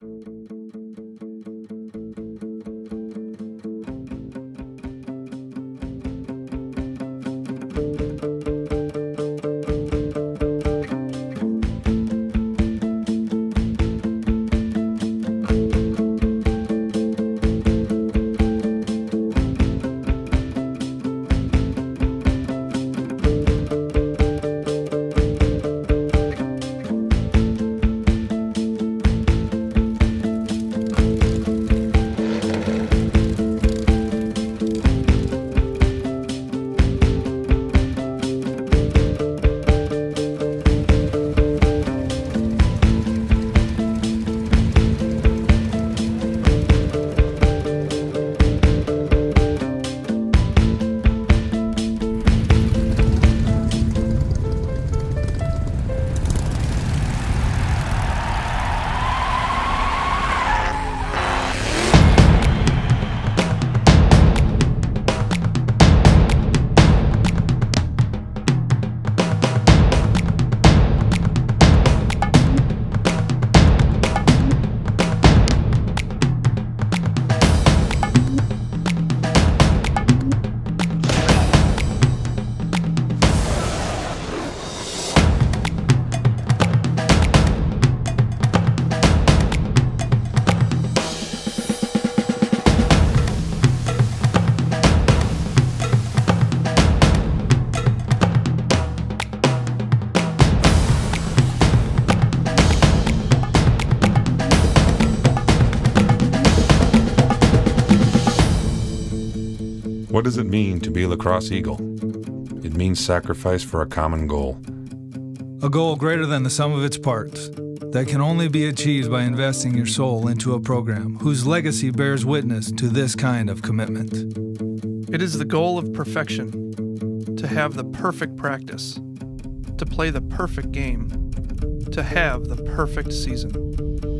thank you What does it mean to be a La Crosse eagle? It means sacrifice for a common goal. A goal greater than the sum of its parts that can only be achieved by investing your soul into a program whose legacy bears witness to this kind of commitment. It is the goal of perfection to have the perfect practice, to play the perfect game, to have the perfect season.